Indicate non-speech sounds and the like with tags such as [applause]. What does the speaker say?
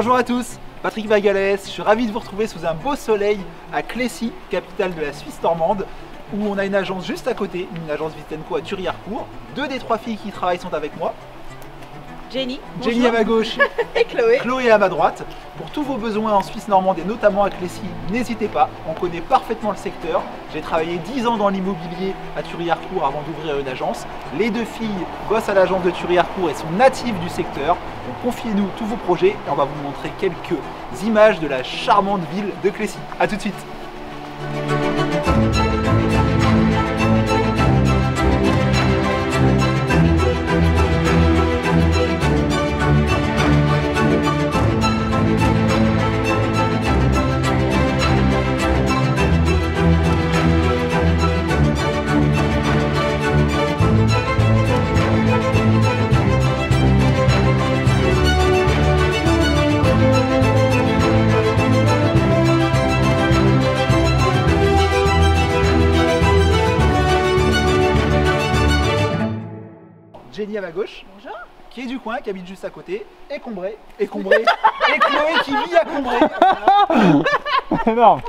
Bonjour à tous, Patrick Vagalès, je suis ravi de vous retrouver sous un beau soleil à Clécy, capitale de la Suisse normande, où on a une agence juste à côté, une agence Vitenco à Thury-Harcourt. Deux des trois filles qui travaillent sont avec moi. Jenny. Jenny à ma gauche, [laughs] et Chloé. Chloé à ma droite. Pour tous vos besoins en Suisse normande et notamment à Clécy, n'hésitez pas, on connaît parfaitement le secteur. J'ai travaillé 10 ans dans l'immobilier à Thury-Harcourt avant d'ouvrir une agence. Les deux filles bossent à l'agence de Thury-Harcourt et sont natives du secteur. Donc confiez-nous tous vos projets et on va vous montrer quelques images de la charmante ville de Clécy. A tout de suite Jenny à ma gauche, Bonjour. qui est du coin, qui habite juste à côté, et Combré, et Combré, et Chloé qui vit à Combré. [laughs] Énorme